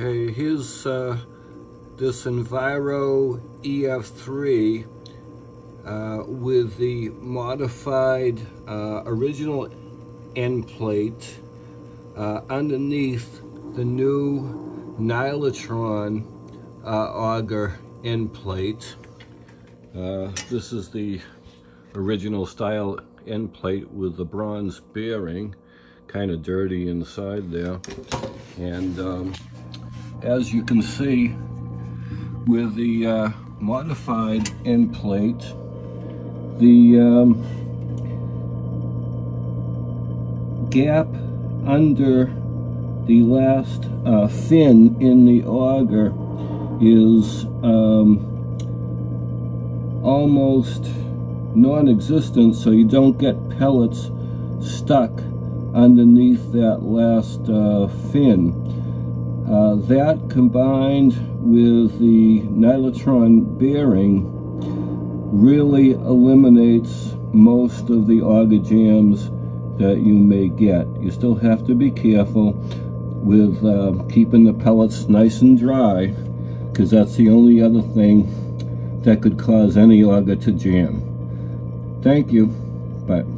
Okay, here's uh, this Enviro EF3 uh, with the modified uh, original end plate uh, underneath the new Nylatron uh, auger end plate. Uh, this is the original style end plate with the bronze bearing, kind of dirty inside there. And um, as you can see with the uh, modified end plate, the um, gap under the last uh, fin in the auger is um, almost non-existent so you don't get pellets stuck underneath that last uh, fin. Uh, that combined with the Nylatron bearing really eliminates most of the auger jams that you may get. You still have to be careful with uh, keeping the pellets nice and dry because that's the only other thing that could cause any auger to jam. Thank you. Bye.